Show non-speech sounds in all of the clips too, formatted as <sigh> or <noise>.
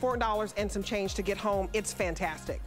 $4 and some change to get home. It's fantastic.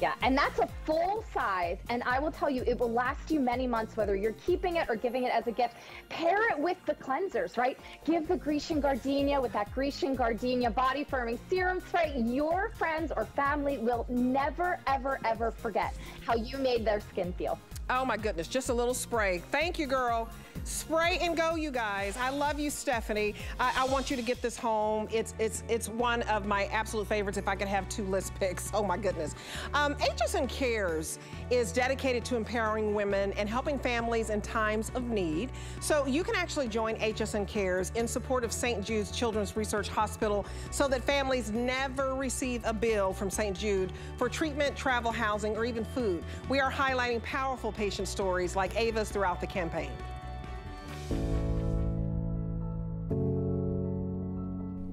Yeah, and that's a full size, and I will tell you, it will last you many months, whether you're keeping it or giving it as a gift. Pair it with the cleansers, right? Give the Grecian Gardenia with that Grecian Gardenia body firming serum spray. Your friends or family will never, ever, ever forget how you made their skin feel. Oh my goodness, just a little spray. Thank you, girl. Spray and go, you guys. I love you, Stephanie. I, I, want you to get this home. It's it's it's one of my absolute favorites if I could have two list picks. <laughs> Oh my goodness. Um, HSN Cares is dedicated to empowering women and helping families in times of need. So you can actually join HSN Cares in support of St. Jude's Children's Research Hospital so that families never receive a bill from St. Jude for treatment, travel, housing, or even food. We are highlighting powerful patient stories like Ava's throughout the campaign.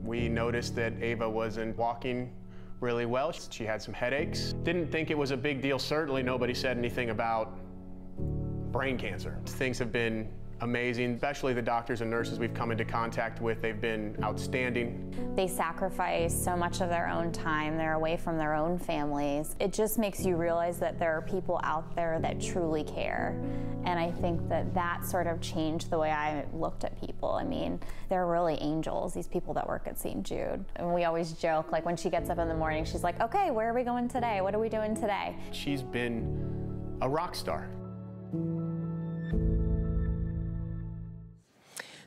We noticed that Ava wasn't walking really well. She had some headaches. Didn't think it was a big deal. Certainly nobody said anything about brain cancer. Things have been amazing, especially the doctors and nurses we've come into contact with. They've been outstanding. They sacrifice so much of their own time. They're away from their own families. It just makes you realize that there are people out there that truly care. And I think that that sort of changed the way I looked at people. I mean, they're really angels, these people that work at St. Jude. And we always joke, like when she gets up in the morning, she's like, okay, where are we going today? What are we doing today? She's been a rock star.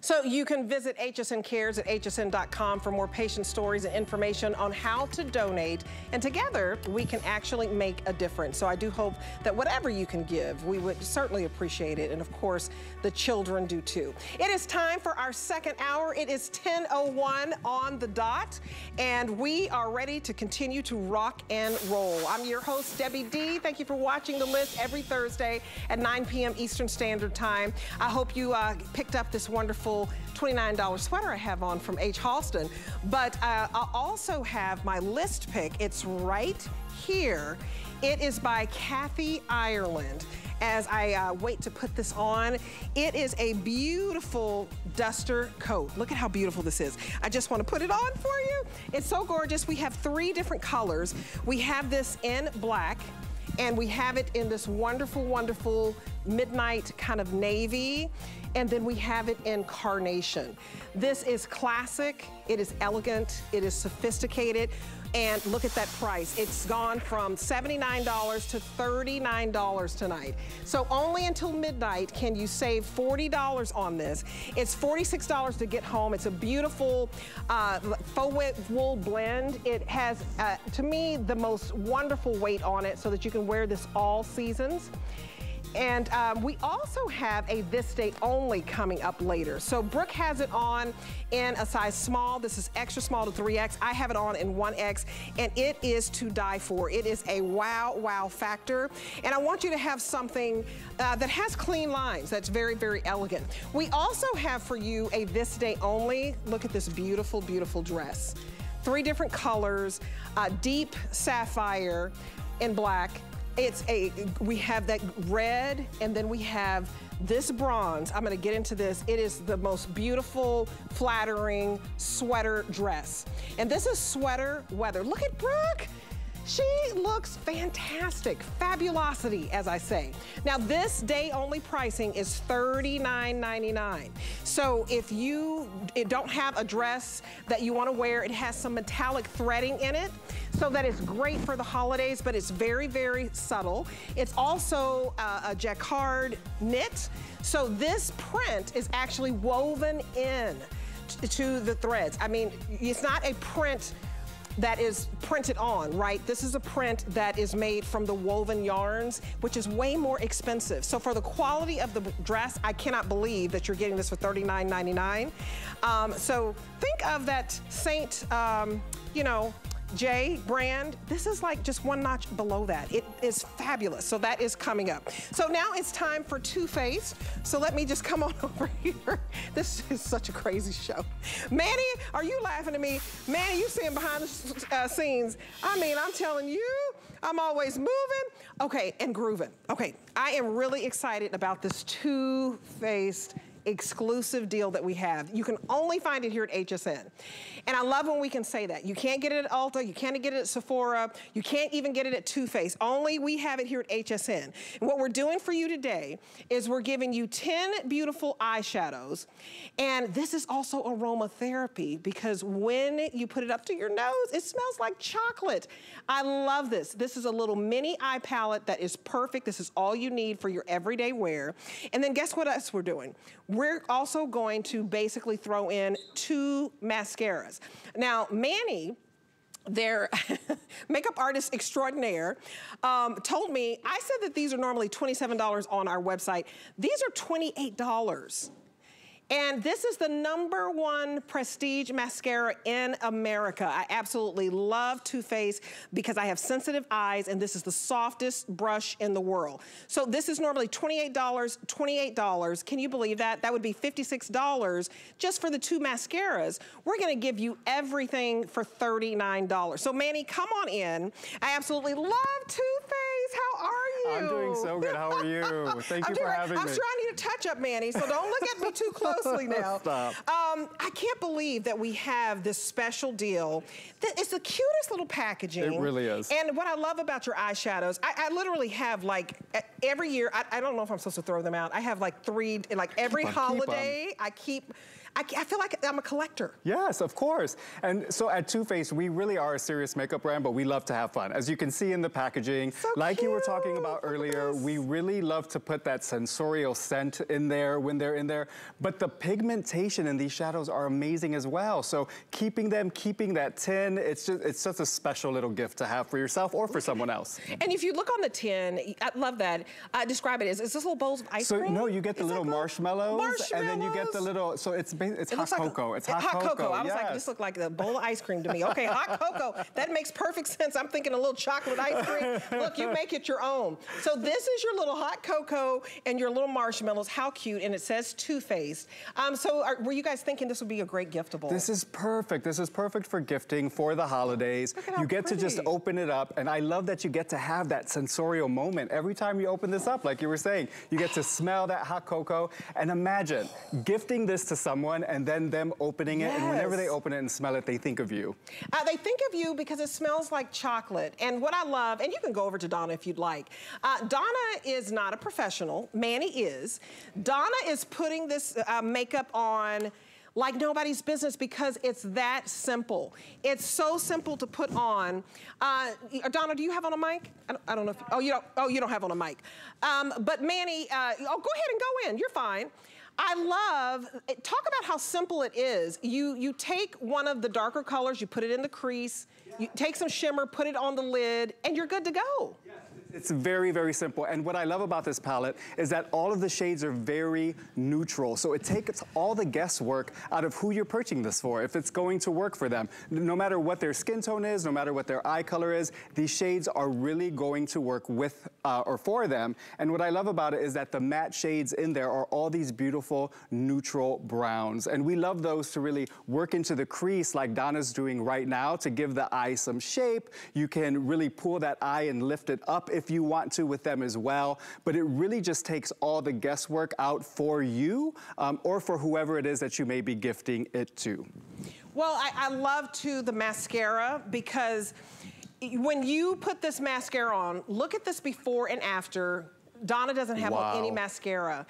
So you can visit HSN Cares at hsn.com for more patient stories and information on how to donate. And together, we can actually make a difference. So I do hope that whatever you can give, we would certainly appreciate it. And of course, the children do too. It is time for our second hour. It is 10.01 on the dot. And we are ready to continue to rock and roll. I'm your host, Debbie D. Thank you for watching The List every Thursday at 9 p.m. Eastern Standard Time. I hope you uh, picked up this wonderful beautiful $29 sweater I have on from H. Halston. But uh, I also have my list pick. It's right here. It is by Kathy Ireland as I uh, wait to put this on. It is a beautiful duster coat. Look at how beautiful this is. I just want to put it on for you. It's so gorgeous. We have three different colors. We have this in black and we have it in this wonderful, wonderful midnight kind of navy. And then we have it in carnation. This is classic, it is elegant, it is sophisticated, and look at that price. It's gone from $79 to $39 tonight. So only until midnight can you save $40 on this. It's $46 to get home. It's a beautiful uh, faux wool blend. It has, uh, to me, the most wonderful weight on it so that you can wear this all seasons. And um, we also have a this day only coming up later. So Brooke has it on in a size small. This is extra small to 3X. I have it on in 1X and it is to die for. It is a wow, wow factor. And I want you to have something uh, that has clean lines. That's very, very elegant. We also have for you a this day only. Look at this beautiful, beautiful dress. Three different colors, uh, deep sapphire in black, it's a, we have that red and then we have this bronze. I'm gonna get into this. It is the most beautiful, flattering sweater dress. And this is sweater weather. Look at Brooke. She looks fantastic, fabulosity, as I say. Now, this day only pricing is $39.99. So if you don't have a dress that you wanna wear, it has some metallic threading in it, so that it's great for the holidays, but it's very, very subtle. It's also uh, a jacquard knit. So this print is actually woven in to the threads. I mean, it's not a print that is printed on, right? This is a print that is made from the woven yarns, which is way more expensive. So for the quality of the dress, I cannot believe that you're getting this for $39.99. Um, so think of that Saint, um, you know, J brand, this is like just one notch below that. It is fabulous. So that is coming up. So now it's time for Too Faced. So let me just come on <laughs> over here. This is such a crazy show. Manny, are you laughing at me? Manny, you seeing behind the uh, scenes. I mean, I'm telling you, I'm always moving. Okay, and grooving. Okay, I am really excited about this Too Faced exclusive deal that we have. You can only find it here at HSN. And I love when we can say that. You can't get it at Ulta, you can't get it at Sephora, you can't even get it at Too Faced. Only we have it here at HSN. And what we're doing for you today is we're giving you 10 beautiful eyeshadows. And this is also aromatherapy because when you put it up to your nose, it smells like chocolate. I love this. This is a little mini eye palette that is perfect. This is all you need for your everyday wear. And then guess what else we're doing? We're also going to basically throw in two mascaras. Now, Manny, their <laughs> makeup artist extraordinaire, um, told me, I said that these are normally $27 on our website. These are $28. And this is the number one prestige mascara in America. I absolutely love Too Faced because I have sensitive eyes and this is the softest brush in the world. So this is normally $28, $28. Can you believe that? That would be $56 just for the two mascaras. We're gonna give you everything for $39. So Manny, come on in. I absolutely love Too Faced. How are you? I'm doing so good. How are you? <laughs> Thank I'm you for having I'm me. sure I need a touch up, Manny, so don't look at me too <laughs> closely now. Stop. Um, I can't believe that we have this special deal. It's the cutest little packaging. It really is. And what I love about your eyeshadows, I, I literally have like every year, I, I don't know if I'm supposed to throw them out. I have like three, like every 'em, keep holiday, I keep, I, I feel like I'm a collector. Yes, of course. And so at Too Faced, we really are a serious makeup brand, but we love to have fun. As you can see in the packaging, So like you were talking about Look earlier, we really love to put that sensorial scent in there when they're in there. But the pigmentation in these shadows are amazing as well. So keeping them, keeping that tin, it's just it's just a special little gift to have for yourself or for someone else. And if you look on the tin, I love that. Uh, describe it. Is, is this little bowls of ice So cream? no, you get the Is little good? marshmallows, and then you get the little. So it's ba- it's It hot looks like cocoa. it's hot, hot, cocoa. I was like, this looked like a bowl of ice cream to me. Okay, hot <laughs> cocoa. That makes perfect sense. I'm thinking a little chocolate ice cream. Look, you make it your own. So this is your little hot cocoa and your little marshmallows. How cute! And it says Too Faced. Um, so are, were you guys thinking this would be a great giftable? This is perfect. This is perfect for gifting for the holidays. Look at how You get to just open it up, and I love that you get to have that sensorial moment every time you open this up, like you were saying. You get to smell that hot cocoa, and imagine gifting this to someone and then them opening it, and whenever they open it and smell it, they think of you. Uh, they think of you because it smells like chocolate. And what I love, and you can go over to Donna if you'd like. Uh, Donna is not a professional. Manny is. Donna is putting this uh, makeup on like nobody's business because it's that simple. It's so simple to put on. Uh, Donna, do you have on a mic? I don't, I don't know if, oh, you don't, oh, you don't have on a mic. Um, but Manny, uh, oh, go ahead and go in, you're fine. I love, talk about how simple it is. You, you take one of the darker colors, you put it in the crease, you take some shimmer, put it on the lid, and you're good to go. It's very, very simple. And what I love about this palette is that all of the shades are very neutral. So it takes all the guesswork out of who you're purchasing this for, if it's going to work for them. No matter what their skin tone is, no matter what their eye color is, these shades are really going to work with uh, or for them. And what I love about it is that the matte shades in there are all these beautiful neutral browns. And we love those to really work into the crease like Donna's doing right now to give the eye some shape. You can really pull that eye and lift it up if you want to with them as well. But it really just takes all the guesswork out for you um, or for whoever it is that you may be gifting it to. Well, I, I love too the mascara because when you put this mascara on, look at this before and after. Donna doesn't have on any mascara.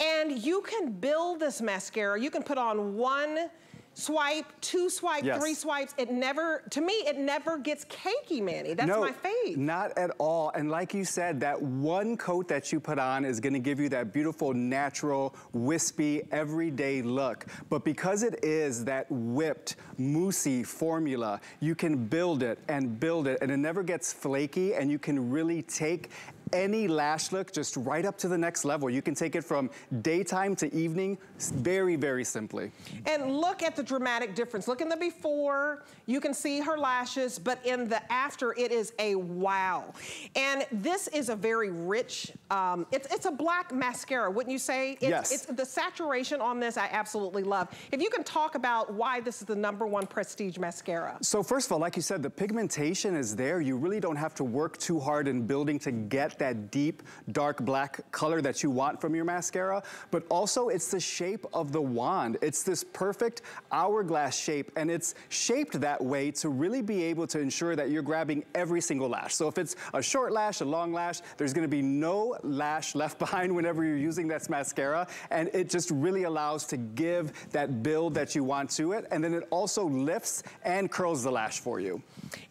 And you can build this mascara. You can put on one swipe, two swipes, Yes. three swipes. It never, to me, it never gets cakey, Manny. That's no, my faith. Not at all. And like you said, that one coat that you put on is gonna give you that beautiful, natural, wispy, everyday look. But because it is that whipped, moussey formula, you can build it and build it, and it never gets flaky, and you can really take any lash look just right up to the next level. You can take it from daytime to evening very, very simply. And look at the dramatic difference. Look in the before, you can see her lashes, but in the after, it is a wow. And this is a very rich, um, it's, it's a black mascara, wouldn't you say? It's, Yes. It's the saturation on this, I absolutely love. If you can talk about why this is the number one prestige mascara. So first of all, like you said, the pigmentation is there. You really don't have to work too hard in building to get that deep, dark black color that you want from your mascara, but also it's the shape of the wand. It's this perfect hourglass shape, and it's shaped that way to really be able to ensure that you're grabbing every single lash. So if it's a short lash, a long lash, there's gonna be no lash left <laughs> behind whenever you're using this mascara, and it just really allows to give that build that you want to it, and then it also lifts and curls the lash for you.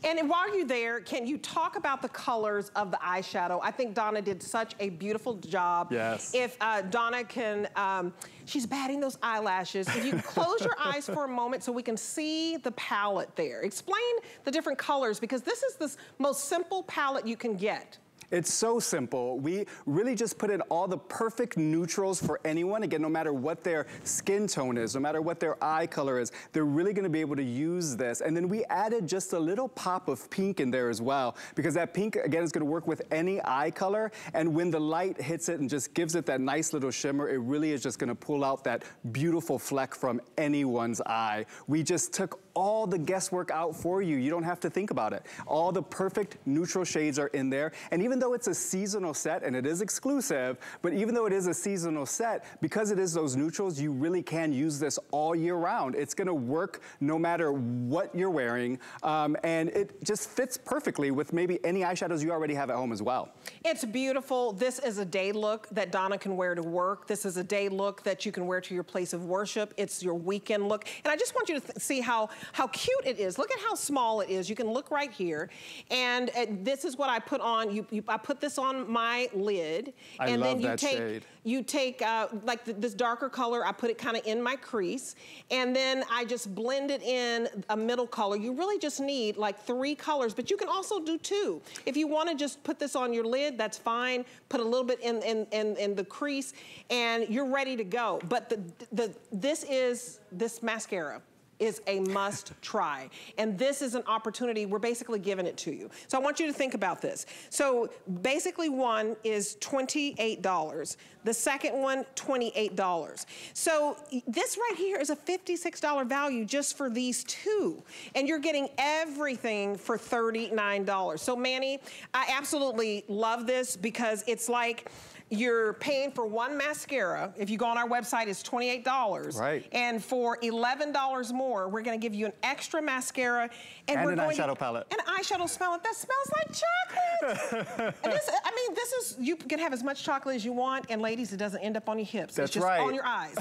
And while you're there, can you talk about the colors of the eyeshadow? I think Donna did such a beautiful job. Yes. If uh, Donna can, um, she's batting those eyelashes. If you close your <laughs> eyes for a moment so we can see the palette there. Explain the different colors because this is the most simple palette you can get. It's so simple. We really just put in all the perfect neutrals for anyone. Again, no matter what their skin tone is, no matter what their eye color is, they're really gonna be able to use this. And then we added just a little pop of pink in there as well, because that pink, again, is gonna work with any eye color. And when the light hits it and just gives it that nice little shimmer, it really is just gonna pull out that beautiful fleck from anyone's eye. We just took all the guesswork out for you. You don't have to think about it. All the perfect neutral shades are in there. And even though it's a seasonal set and it is exclusive, but even though it is a seasonal set, because it is those neutrals, you really can use this all year round. It's gonna work no matter what you're wearing. Um, and it just fits perfectly with maybe any eyeshadows you already have at home as well. It's beautiful. This is a day look that Donna can wear to work. This is a day look that you can wear to your place of worship. It's your weekend look. And I just want you to see how how cute it is. Look at how small it is. You can look right here. And uh, this is what I put on. You, you, I put this on my lid. I and love then you that take, shade. You take uh, like the, this darker color, I put it kind of in my crease. And then I just blend it in a middle color. You really just need like three colors, but you can also do two. If you want to just put this on your lid, that's fine. Put a little bit in, in, in, in the crease and you're ready to go. But the, the, this is this mascara is a must try. And this is an opportunity, we're basically giving it to you. So I want you to think about this. So basically one is $28. The second one, $28. So this right here is a $56 value just for these two. And you're getting everything for $39. So Manny, I absolutely love this because it's like, you're paying for one mascara. If you go on our website, it's $28. Right. And for $11 more, we're gonna give you an extra mascara. And, And we're an going eyeshadow to, palette. An eyeshadow palette that smells like chocolate. <laughs> and this, I mean, this is, you can have as much chocolate as you want, and ladies, it doesn't end up on your hips. That's it's just right. on your eyes.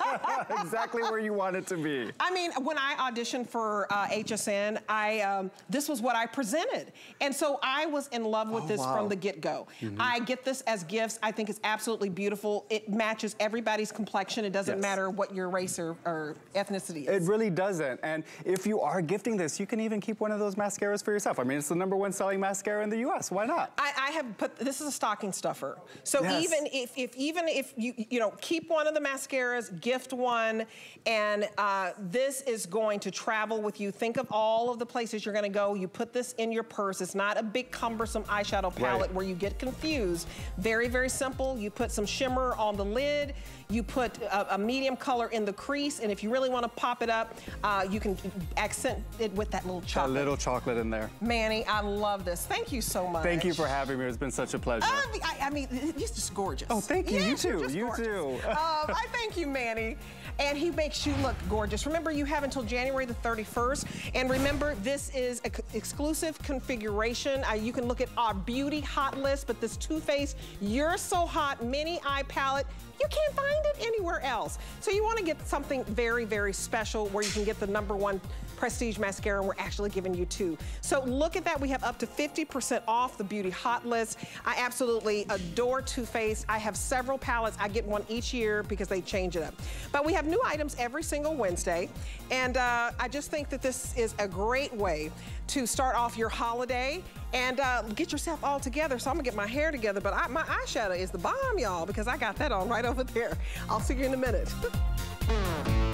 <laughs> exactly where you want it to be. I mean, when I auditioned for uh, HSN, I um, this was what I presented, and so I was in love with Oh, this wow. from the get-go. Mm-hmm. I get this as gifts. I think it's absolutely beautiful. It matches everybody's complexion. It doesn't Yes. matter what your race or, or ethnicity It really doesn't. And if you are gifting this, you can even keep one of those mascaras for yourself. I mean, it's the number one selling mascara in the US. Why not? I, I have put this is a stocking stuffer. So Yes. even if, if even if you you know keep one of the mascaras, gift one, and uh, this is going to travel with you. Think of all of the places you're going to go. You put this in your purse. It's not a big cumbersome eyeshadow palette Right. where you get confused. Very very simple. You put some shimmer on the lid. You put a, a medium color in the crease, and if you really want to pop it up, uh, you can accent it with that little chocolate. A little chocolate in there. Manny, I love this. Thank you so much. Thank you for having me. It's been such a pleasure. I mean, I, I mean, he's just gorgeous. Oh, thank you. You Yes, you're too. You gorgeous. too. um, I thank you, Manny. And he makes you look gorgeous. Remember, you have until January the 31st. And remember, this is an exclusive configuration. Uh, you can look at our beauty hot list, but this Too Faced You're So Hot mini eye palette, you can't find it anywhere else. So you want to get something very, very special where you can get the number one prestige mascara and we're actually giving you two. So look at that. We have up to 50% off the beauty hot list. I absolutely adore Too Faced. I have several palettes. I get one each year because they change it up. But we have new items every single Wednesday. And uh, I just think that this is a great way to start off your holiday and uh, get yourself all together. So I'm gonna get my hair together, but I, my eyeshadow is the bomb, y'all, because I got that on right over there. I'll see you in a minute. <laughs>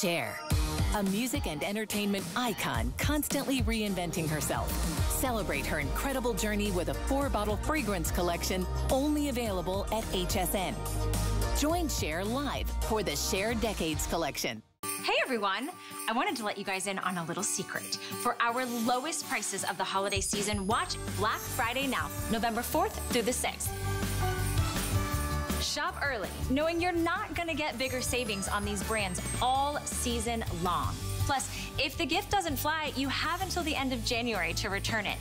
Cher, a music and entertainment icon constantly reinventing herself. Celebrate her incredible journey with a four bottle fragrance collection only available at HSN. Join Cher live for the Cher Decades collection. Hey everyone! I wanted to let you guys in on a little secret. For our lowest prices of the holiday season, watch Black Friday now, November 4th through the 6th. Shop early, knowing you're not gonna get bigger savings on these brands all season long. Plus, if the gift doesn't fly, you have until the end of January to return it.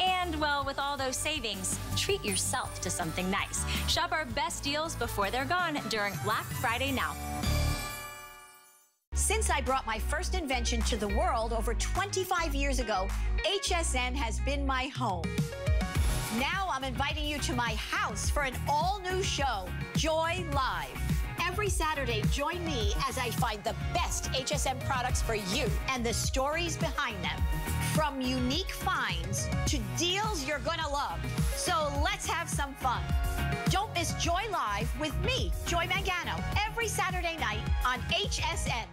And well, with all those savings, treat yourself to something nice. Shop our best deals before they're gone during Black Friday now. Since I brought my first invention to the world over 25 years ago, HSN has been my home. Now I'm inviting you to my house for an all new show, Joy Live. Every Saturday, join me as I find the best HSN products for you and the stories behind them. From unique finds to deals you're gonna love. So let's have some fun. Don't miss Joy Live with me, Joy Mangano, every Saturday night on HSN.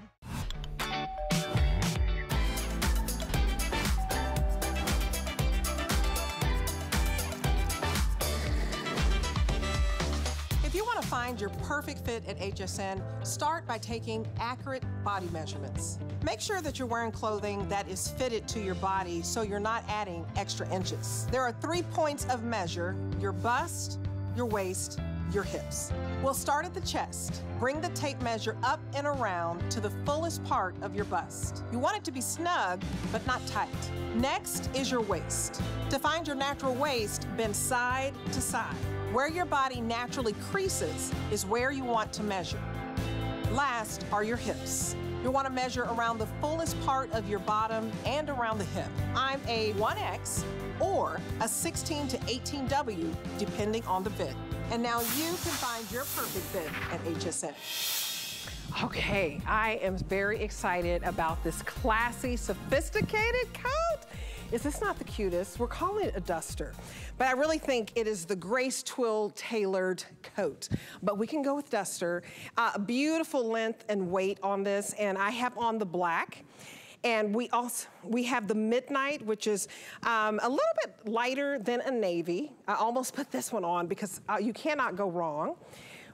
You want to find your perfect fit at HSN, start by taking accurate body measurements. Make sure that you're wearing clothing that is fitted to your body so you're not adding extra inches. There are three points of measure your bust, your waist, your hips. We'll start at the chest. Bring the tape measure up and around to the fullest part of your bust. You want it to be snug, but not tight. Next is your waist. To find your natural waist, bend side to side. Where your body naturally creases is where you want to measure. Last are your hips. You'll want to measure around the fullest part of your bottom and around the hip. I'm a 1X or a 16 to 18W, depending on the fit. And now you can find your perfect fit at HSN. Okay, I am very excited about this classy, sophisticated coat. Is this not the cutest? We're calling it a duster, but I really think it is the Grace Twill tailored coat. But we can go with duster. Uh, beautiful length and weight on this, and I have on the black. And we also, we have the Midnight, which is um, a little bit lighter than a navy. I almost put this one on because uh, you cannot go wrong.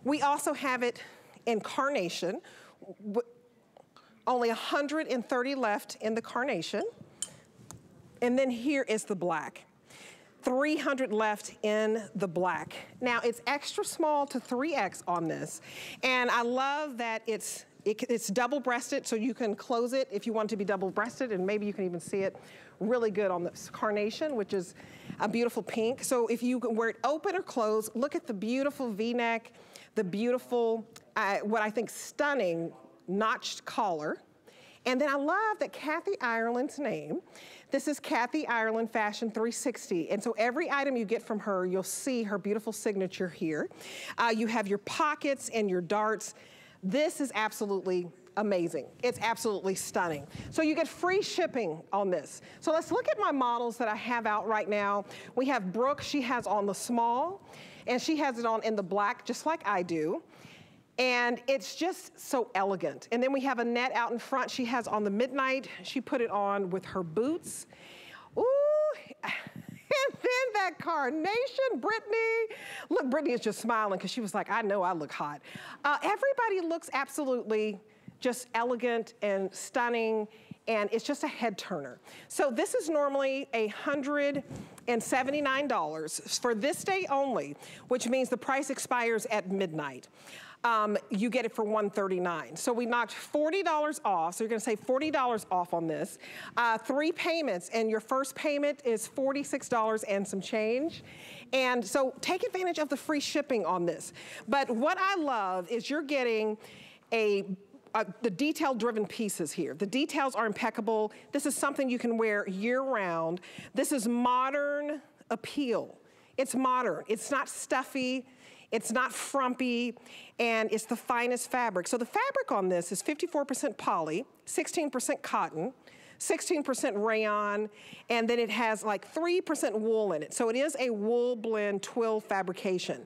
We also have it in carnation. Only 130 left in the carnation. And then here is the black. 300 left in the black. Now it's extra small to 3X on this. And I love that it's it, it's double-breasted, so you can close it if you want to be double-breasted, and maybe you can even see it really good on this carnation, which is a beautiful pink. So if you can wear it open or closed, look at the beautiful V-neck, the beautiful, uh, what I think stunning notched collar. And then I love that Kathy Ireland's name. This is Kathy Ireland Fashion 360. And so every item you get from her, you'll see her beautiful signature here. Uh, you have your pockets and your darts. This is absolutely amazing. It's absolutely stunning. So you get free shipping on this. So let's look at my models that I have out right now. We have Brooke, she has on the small, and she has it on in the black, just like I do. And it's just so elegant. And then we have Annette out in front. She has on the midnight. She put it on with her boots. Ooh, <laughs> and then that carnation, Brittany. Look, Brittany is just smiling because she was like, I know I look hot. Uh, everybody looks absolutely just elegant and stunning and it's just a head turner. So this is normally a $179 for this day only, which means the price expires at midnight um, you get it for 139 So we knocked $40 off. So you're gonna save $40 off on this. Uh, three payments, and your first payment is $46 and some change. And so take advantage of the free shipping on this. But what I love is you're getting a uh, the detail-driven pieces here. The details are impeccable. This is something you can wear year-round. This is modern appeal. It's modern. It's not stuffy. It's not frumpy, and it's the finest fabric. So the fabric on this is 54% poly, 16% cotton, 16% rayon, and then it has like 3% wool in it. So it is a wool blend twill fabrication.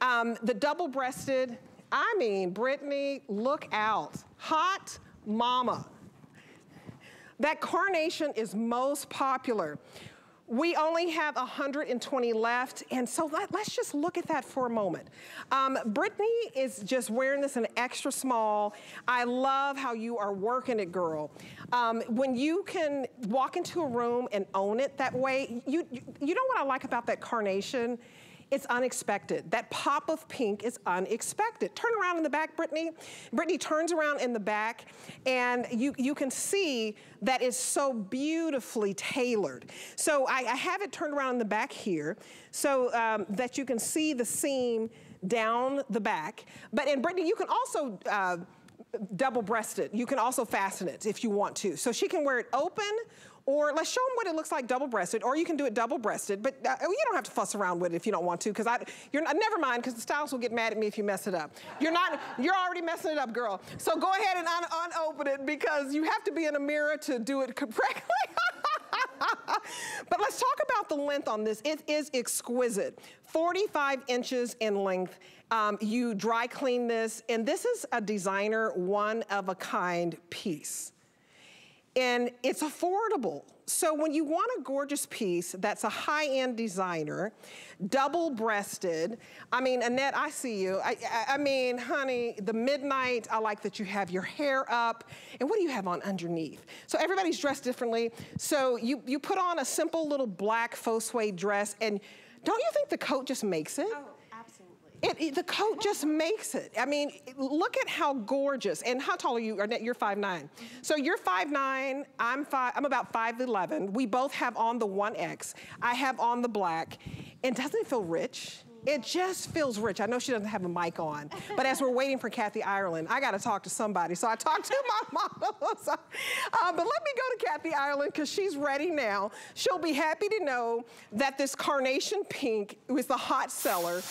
Um, the double-breasted, I mean, Brittany, look out. Hot mama. That carnation is most popular. We only have 120 left, and so let, us just look at that for a moment. Um, Brittany is just wearing this in extra small. I love how you are working it, girl. Um, when you can walk into a room and own it that way, you, you, you know what I like about that carnation? It's unexpected. That pop of pink is unexpected. Turn around in the back, Brittany. Brittany turns around in the back and you, you can see that is so beautifully tailored. So I, I have it turned around in the back here so um, that you can see the seam down the back. But in Brittany, you can also uh, double breasted. You can also fasten it if you want to. So she can wear it open or let's show them what it looks like double-breasted, or you can do it double-breasted, but uh, you don't have to fuss around with it if you don't want to, because I, you're not, never mind, because the stylists will get mad at me if you mess it up. You're not, you're already messing it up, girl. So go ahead and un unopen it, because you have to be in a mirror to do it <laughs> correctly. but let's talk about the length on this. It is exquisite. 45 inches in length. Um, you dry clean this, and this is a designer one of a kind piece and it's affordable. So when you want a gorgeous piece that's a high-end designer, double-breasted, I mean, Annette, I see you. I, I, I, mean, honey, the midnight, I like that you have your hair up. And what do you have on underneath? So everybody's dressed differently. So you, you put on a simple little black faux suede dress, and don't you think the coat just makes it? Oh. It, it, the coat just makes it. I mean, look at how gorgeous. And how tall are you? You're 5'9". So you're 5'9", I'm, five, I'm about 5'11". We both have on the 1X. I have on the black. And doesn't it feel rich? It just feels rich. I know she doesn't have a mic on, but as we're waiting for Kathy Ireland, I got to talk to somebody. So I talked to my <laughs> models. uh, but let me go to Kathy Ireland because she's ready now. She'll be happy to know that this carnation pink was the hot seller.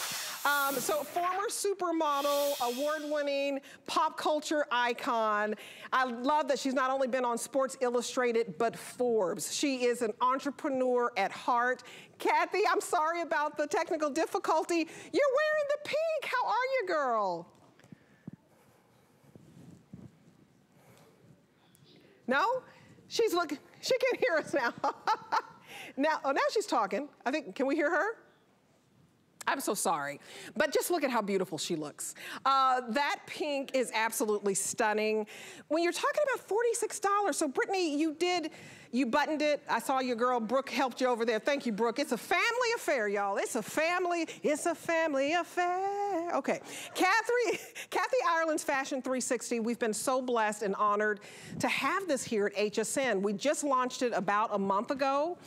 Um, so former supermodel, award-winning pop culture icon. I love that she's not only been on Sports Illustrated, but Forbes. She is an entrepreneur at heart. Kathy, I'm sorry about the technical difficulty. You're wearing the pink. How are you, girl? No? She's looking, she can't hear us now. <laughs> now, oh, now she's talking. I think, can we hear her? I'm so sorry. But just look at how beautiful she looks. Uh, that pink is absolutely stunning. When you're talking about $46, so Brittany, you did you buttoned it. I saw your girl Brooke helped you over there. Thank you, Brooke. It's a family affair, y'all. It's a family, it's a family affair. Okay, Kathy, <laughs> Kathy Ireland's Fashion 360. We've been so blessed and honored to have this here at HSN. We just launched it about a month ago,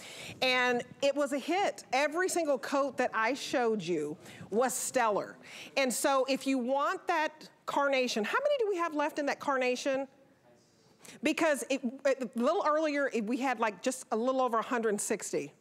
and it was a hit. Every single coat that I showed you was stellar. And so if you want that carnation, how many do we have left in that carnation? Because it, a little earlier, we had like just a little over 160.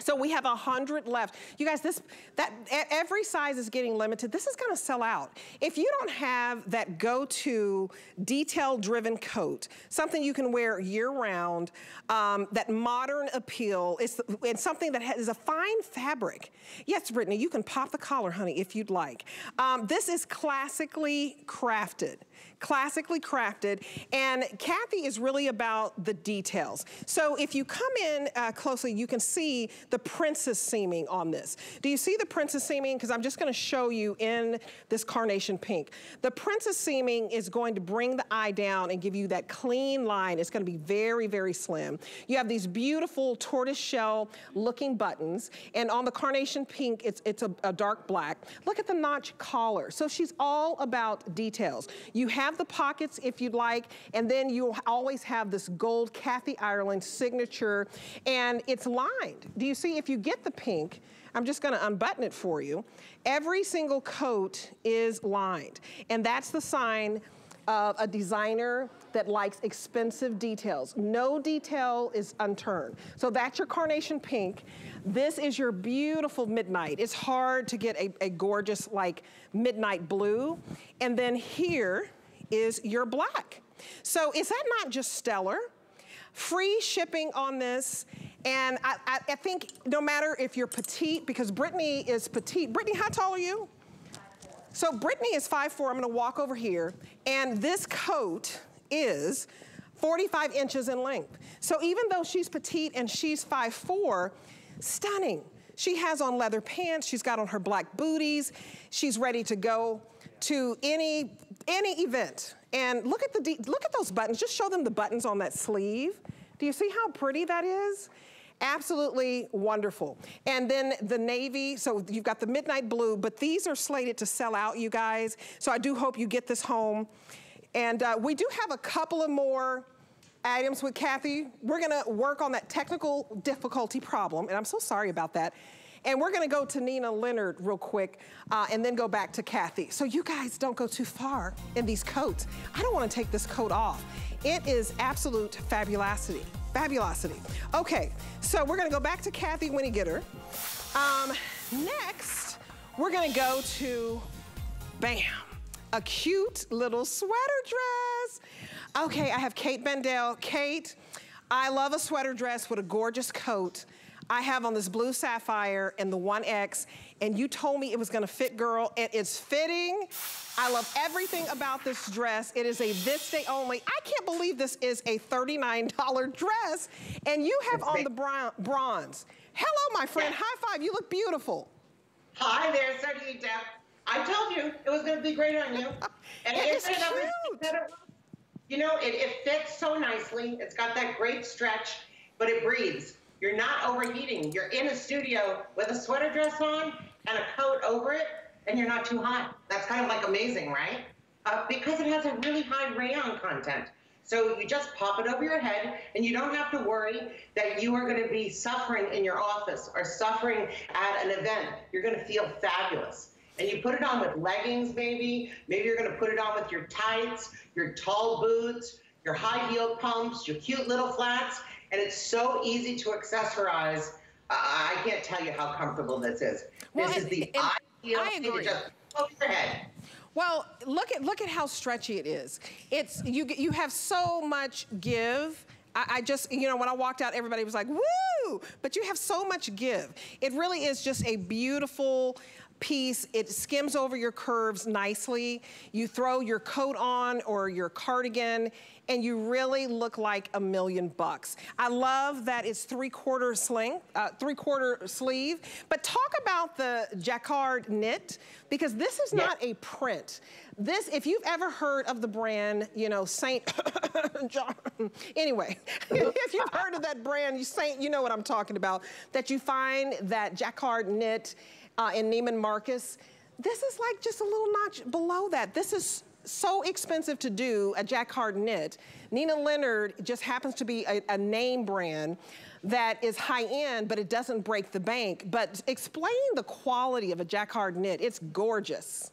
So we have a 100 left. You guys, this, that, every size is getting limited. This is gonna sell out. If you don't have that go-to detail-driven coat, something you can wear year-round, um, that modern appeal, it's, it's something that has a fine fabric. Yes, Brittany, you can pop the collar, honey, if you'd like. Um, this is classically crafted classically crafted. And Kathy is really about the details. So if you come in uh, closely, you can see the princess seaming on this. Do you see the princess seaming? Because I'm just gonna show you in this carnation pink. The princess seaming is going to bring the eye down and give you that clean line. It's gonna be very, very slim. You have these beautiful tortoise shell looking buttons. And on the carnation pink, it's, it's a, a dark black. Look at the notch collar. So she's all about details. You have the pockets if you'd like, and then you'll always have this gold Kathy Ireland signature, and it's lined. Do you see, if you get the pink, I'm just gonna unbutton it for you. Every single coat is lined, and that's the sign of a designer that likes expensive details. No detail is unturned. So that's your carnation pink. This is your beautiful midnight. It's hard to get a, a gorgeous like midnight blue. And then here is your black. So is that not just stellar? Free shipping on this. And I, I, I think no matter if you're petite, because Brittany is petite. Brittany, how tall are you? So Brittany is 5'4", I'm gonna walk over here, and this coat is 45 inches in length. So even though she's petite and she's 5'4", stunning. She has on leather pants, she's got on her black booties, she's ready to go to any, any event. And look at, the look at those buttons, just show them the buttons on that sleeve. Do you see how pretty that is? Absolutely wonderful. And then the navy, so you've got the midnight blue, but these are slated to sell out, you guys. So I do hope you get this home. And uh, we do have a couple of more items with Kathy. We're gonna work on that technical difficulty problem, and I'm so sorry about that. And we're gonna go to Nina Leonard real quick uh, and then go back to Kathy. So you guys don't go too far in these coats. I don't wanna take this coat off. It is absolute fabulosity. Fabulosity. Okay, so we're gonna go back to Kathy Winnegitter. Um, next, we're gonna go to, bam, a cute little sweater dress. Okay, I have Kate Bendel. Kate, I love a sweater dress with a gorgeous coat. I have on this blue sapphire and the 1X, and you told me it was gonna fit, girl. And It is fitting. I love everything about this dress. It is a this day only. I can't believe this is a $39 dress, and you have on the brown, bronze. Hello, my friend, high five, you look beautiful. Hi there, so do you, Deb. I told you it was gonna be great on you. <laughs> And it is cute. You know, it, it fits so nicely. It's got that great stretch, but it breathes. You're not overheating. You're in a studio with a sweater dress on and a coat over it, and you're not too hot. That's kind of like amazing, right? Uh, because it has a really high rayon content. So you just pop it over your head, and you don't have to worry that you are going to be suffering in your office or suffering at an event. You're going to feel fabulous. And you put it on with leggings, maybe. Maybe you're going to put it on with your tights, your tall boots, your high heel pumps, your cute little flats and it's so easy to accessorize. I can't tell you how comfortable this is. Well, this is the ideal agree. to just poke your head. Well, look at look at how stretchy it is. It's you you have so much give. I, I just, you know, when I walked out, everybody was like, woo! But you have so much give. It really is just a beautiful, piece, it skims over your curves nicely. You throw your coat on or your cardigan and you really look like a million bucks. I love that it's three quarter sling, uh, three quarter sleeve, but talk about the jacquard knit because this is not a print. This, if you've ever heard of the brand, you know, Saint <coughs> John, anyway, <laughs> if you've heard of that brand, you Saint, you know what I'm talking about, that you find that jacquard knit uh, in Neiman Marcus. This is like just a little notch below that. This is so expensive to do a jacquard knit. Nina Leonard just happens to be a, a name brand that is high end, but it doesn't break the bank. But explain the quality of a jacquard knit. It's gorgeous.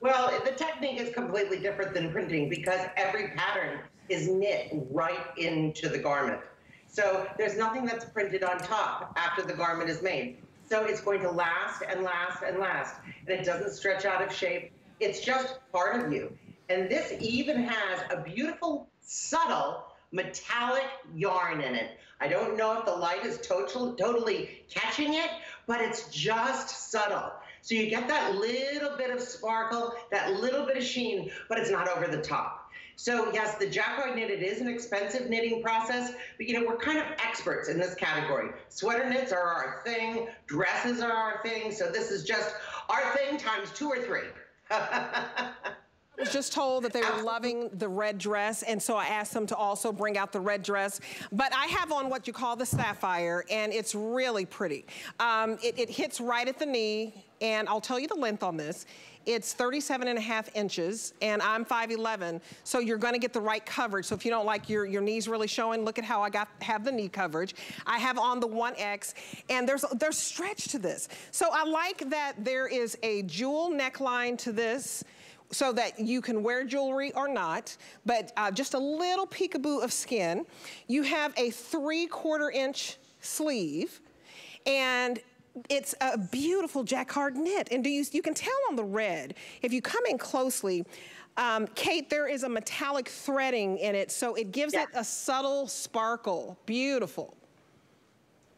Well, the technique is completely different than printing because every pattern is knit right into the garment. So there's nothing that's printed on top after the garment is made. So it's going to last and last and last. And it doesn't stretch out of shape. It's just part of you. And this even has a beautiful, subtle, metallic yarn in it. I don't know if the light is total, totally catching it, but it's just subtle. So you get that little bit of sparkle, that little bit of sheen, but it's not over the top. So yes, the jacquard knit, it is an expensive knitting process, but you know, we're kind of experts in this category. Sweater knits are our thing, dresses are our thing, so this is just our thing times two or three. <laughs> I was just told that they were loving the red dress, and so I asked them to also bring out the red dress. But I have on what you call the sapphire, and it's really pretty. Um, it, it hits right at the knee, and I'll tell you the length on this. It's 37 and a half inches, and I'm 5'11", so you're gonna get the right coverage. So if you don't like your, your knees really showing, look at how I got have the knee coverage. I have on the 1X, and there's, there's stretch to this. So I like that there is a jewel neckline to this, so that you can wear jewelry or not, but uh, just a little peekaboo of skin. You have a three quarter inch sleeve and it's a beautiful jacquard knit. And do you, you can tell on the red, if you come in closely, um, Kate, there is a metallic threading in it, so it gives yeah. it a subtle sparkle. Beautiful.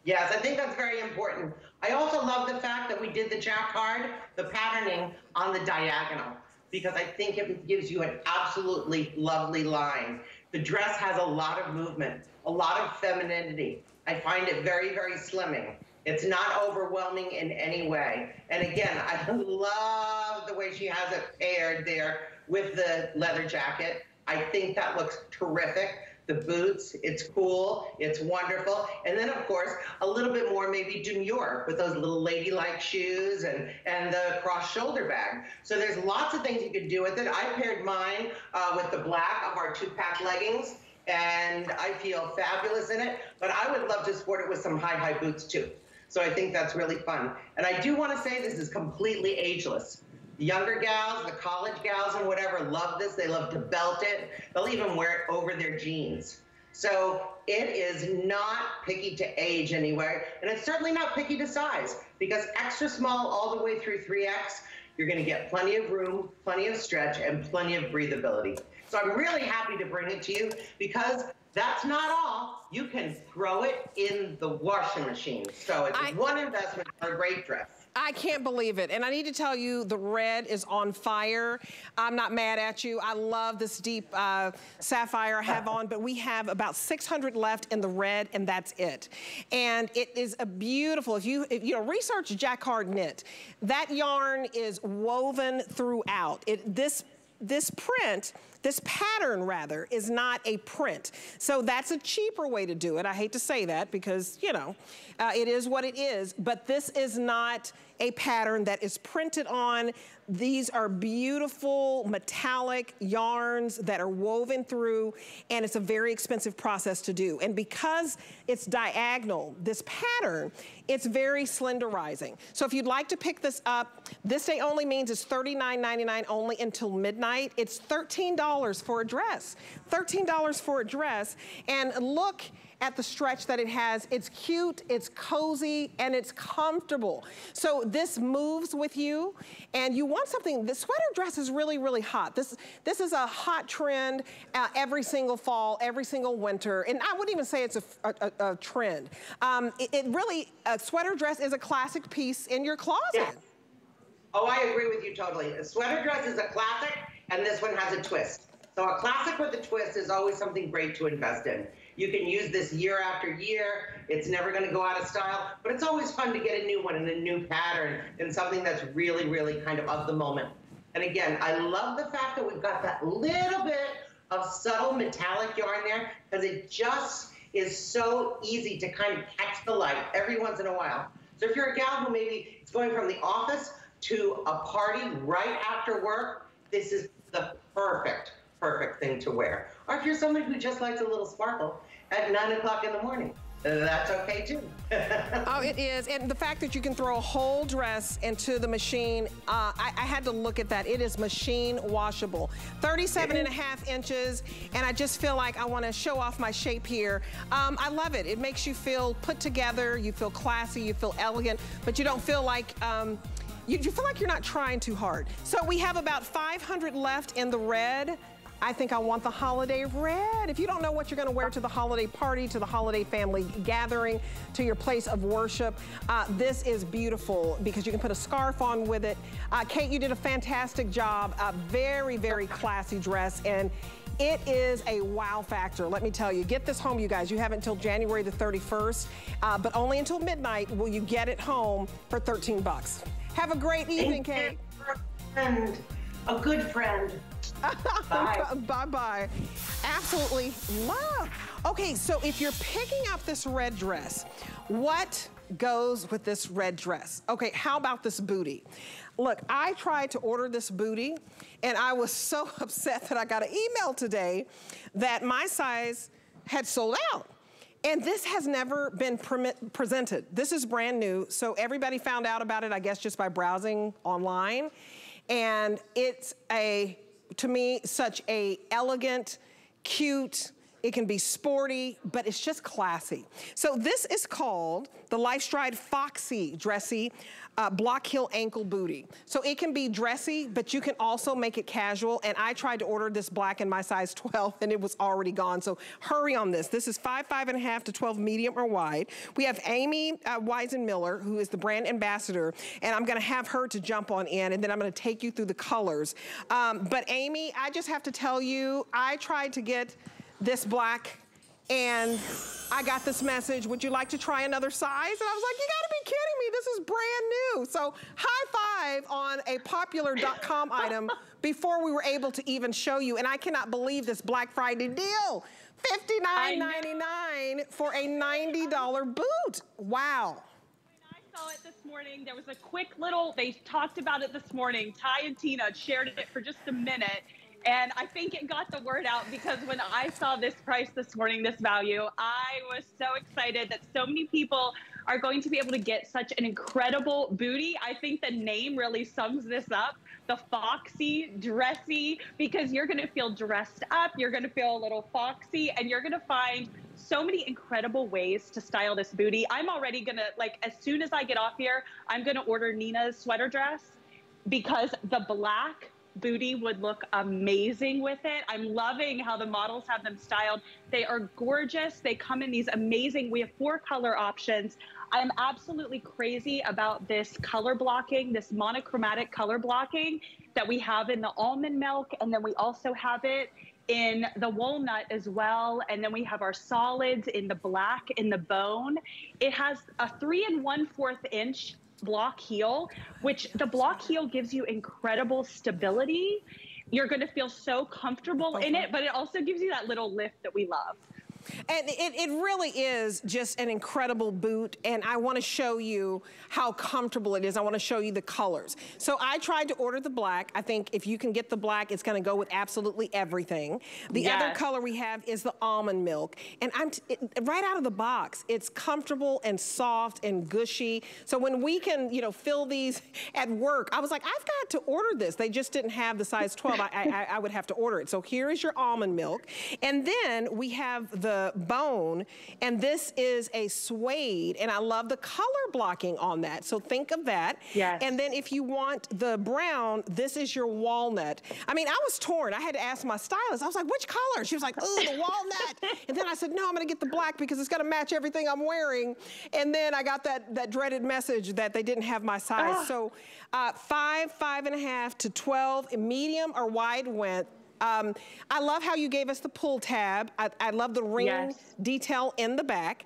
Yes, I think that's very important. I also love the fact that we did the jacquard, the patterning on the diagonal, because I think it gives you an absolutely lovely line. The dress has a lot of movement, a lot of femininity. I find it very, very slimming. It's not overwhelming in any way. And again, I <laughs> love the way she has it paired there with the leather jacket. I think that looks terrific. The boots, it's cool, it's wonderful. And then, of course, a little bit more maybe demure with those little ladylike shoes and, and the cross shoulder bag. So there's lots of things you can do with it. I paired mine uh, with the black of our two pack leggings and I feel fabulous in it. But I would love to sport it with some high, high boots too. So I think that's really fun. And I do want to say this is completely ageless. The younger gals, the college gals, and whatever love this. They love to belt it. They'll even wear it over their jeans. So it is not picky to age anyway, and it's certainly not picky to size because extra small all the way through 3X, you're going to get plenty of room, plenty of stretch, and plenty of breathability. So I'm really happy to bring it to you because that's not all. You can throw it in the washing machine. So it's I, one investment for a great dress. I can't believe it. And I need to tell you, the red is on fire. I'm not mad at you. I love this deep uh, sapphire I have on, but we have about 600 left in the red, and that's it. And it is a beautiful, if you, if, you know, research jacquard knit. That yarn is woven throughout. It, this, this print this pattern, rather, is not a print. So that's a cheaper way to do it. I hate to say that because, you know, uh, it is what it is. But this is not a pattern that is printed on. These are beautiful metallic yarns that are woven through and it's a very expensive process to do. And because it's diagonal, this pattern, it's very slenderizing. So if you'd like to pick this up, this day only means it's $39.99 only until midnight. It's $13 for a dress. $13 for a dress. And look, at the stretch that it has. It's cute, it's cozy, and it's comfortable. So this moves with you, and you want something, the sweater dress is really, really hot. This, this is a hot trend uh, every single fall, every single winter, and I wouldn't even say it's a, a, a trend. Um, it, it, really, a sweater dress is a classic piece in your closet. Yeah. Oh, I agree with you totally. A sweater dress is a classic, and this one has a twist. So a classic with a twist is always something great to invest in. You can use this year after year. It's never going to go out of style, but it's always fun to get a new one and a new pattern and something that's really, really kind of of the moment. And again, I love the fact that we've got that little bit of subtle metallic yarn there because it just is so easy to kind of catch the light every once in a while. So if you're a gal who maybe is going from the office to a party right after work, this is the perfect, perfect thing to wear. Or if you're somebody who just likes a little sparkle at nine o'clock in the morning, that's okay too. <laughs> oh, it is. And the fact that you can throw a whole dress into the machine, uh, I, I, had to look at that. It is machine washable. 37 and a half inches. And I just feel like I want to show off my shape here. Um, I love it. It makes you feel put together. You feel classy. You feel elegant. But you don't feel like... Um, you, you feel like you're not trying too hard. So we have about 500 left in the red. I think I want the holiday red. If you don't know what you're gonna wear to the holiday party, to the holiday family gathering, to your place of worship, uh, this is beautiful because you can put a scarf on with it. Uh, Kate, you did a fantastic job. A very, very classy dress. And it is a wow factor, let me tell you. Get this home, you guys. You have it until January the 31st, uh, but only until midnight will you get it home for 13 bucks. Have a great evening, Kate. And a good friend. bye. <laughs> bye bye. Absolutely love. Okay, so if you're picking up this red dress, what goes with this red dress? Okay, how about this booty? Look, I tried to order this booty and I was so <laughs> upset that I got an email today that my size had sold out. And this has never been pre presented. This is brand new, so everybody found out about it, I guess, just by browsing online. And it's a, to me, such a elegant, cute, it can be sporty, but it's just classy. So this is called the LifeStride Foxy Dressy uh, Block Heel Ankle Booty. So it can be dressy, but you can also make it casual. And I tried to order this black in my size <laughs> 12 and it was already gone. So hurry on this. This is five, five and a half to 12 medium or wide. We have Amy uh, Weisenmiller, who is the brand ambassador, and I'm gonna have her to jump on in and then I'm gonna take you through the colors. Um, but Amy, I just have to tell you, I tried to get this black and I got this message, would you like to try another size? And I was like, you gotta be kidding me, this is brand new. So high five on a popular.com <laughs> item before we were able to even show you. And I cannot believe this Black Friday deal. $59.99 for a $90 boot. Wow When I saw it this morning. There was a quick little, they talked about it this morning. Ty and Tina shared it for just a minute. And I think it got the word out because when I saw this price this morning, this value, I was so excited that so many people are going to be able to get such an incredible booty. I think the name really sums this up the foxy, dressy, because you're going to feel dressed up, you're going to feel a little foxy, and you're going to find so many incredible ways to style this booty. I'm already to, like, as soon as I get off here, I'm to order Nina's sweater dress because the black booty would look amazing with it. I'm loving how the models have them styled. They are gorgeous. They come in these amazing, we have four color options. I'm absolutely crazy about this color blocking, this monochromatic color blocking that we have in the almond milk. And then we also have it in the walnut as well. And then we have our solids in the black, in the bone. It has a three and one fourth inch block heel, which the block heel gives you incredible stability. You're going to feel so comfortable oh in it, but it also gives you that little lift that we love. And it, it really is just an incredible boot, and I wanna show you how comfortable it is. I wanna show you the colors. So I tried to order the black. I think if you can get the black, it's gonna go with absolutely everything. The yes. other color we have is the almond milk. And I'm it, right out of the box, it's comfortable and soft and gushy. So when we can, you know, fill these <laughs> at work, I was like, I've got to order this. They just didn't have the size 12. I, I, I would have to order it. So here is your almond milk. And then we have the bone. And this is a suede. And I love the color blocking on that. So think of that. Yes. And then if you want the brown, this is your walnut. I mean, I was torn. I had to ask my stylist. I was like, which color? She was like, oh, the walnut. <laughs> and then I said, no, I'm going to get the black because it's going to match everything I'm wearing. And then I got that, that dreaded message that they didn't have my size. Ah. So uh, five, five and a half to 12, medium or wide width, um, I love how you gave us the pull tab. I, I love the ring yes. detail in the back.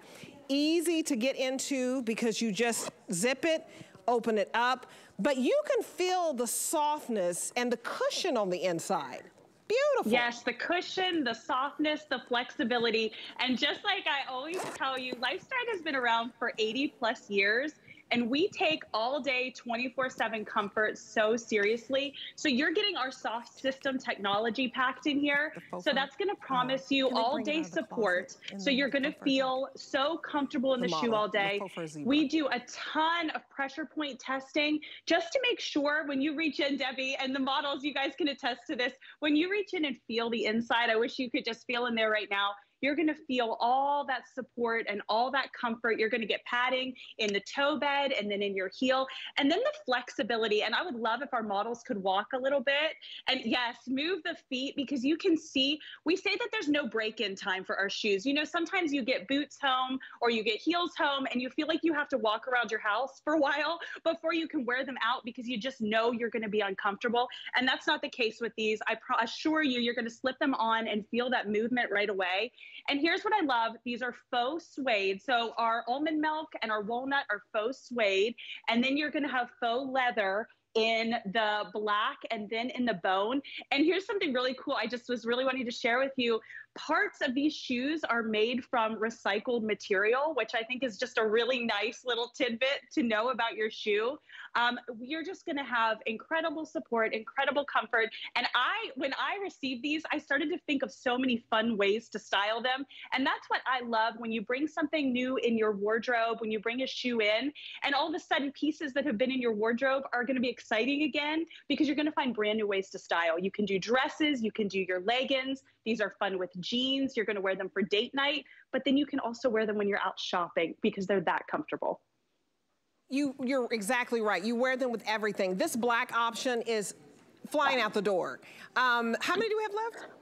Easy to get into because you just zip it, open it up, but you can feel the softness and the cushion on the inside. Beautiful. Yes, the cushion, the softness, the flexibility. And just like I always tell you, LifeStride has been around for 80 plus years. And we take all day 24 7 comfort so seriously. So you're getting our soft system technology packed in here. So that's going to promise you all day support. So you're going to feel so comfortable in the, the shoe all day. We do a ton of pressure point testing just to make sure when you reach in, Debbie, and the models, you guys can attest to this. When you reach in and feel the inside, I wish you could just feel in there right now you're going to feel all that support and all that comfort. You're going to get padding in the toe bed and then in your heel. And then the flexibility. And I would love if our models could walk a little bit. And yes, move the feet because you can see, we say that there's no break in time for our shoes. You know, sometimes you get boots home or you get heels home and you feel like you have to walk around your house for a while before you can wear them out because you just know you're going to be uncomfortable. And that's not the case with these. I assure you, you're going to slip them on and feel that movement right away. And here's what I love. These are faux suede. So our almond milk and our walnut are faux suede. And then you're going to have faux leather in the black and then in the bone. And here's something really cool I just was really wanting to share with you. Parts of these shoes are made from recycled material, which I think is just a really nice little tidbit to know about your shoe. Um, you're just going to have incredible support, incredible comfort. And I, when I received these, I started to think of so many fun ways to style them. And that's what I love when you bring something new in your wardrobe, when you bring a shoe in, and all of a sudden pieces that have been in your wardrobe are going to be exciting again because you're going to find brand new ways to style. You can do dresses, you can do your leggings. These are fun with jeans. You're going to wear them for date night, but then you can also wear them when you're out shopping because they're that comfortable. You, you're exactly right. You wear them with everything. This black option is flying out the door. Um, how many do we have left?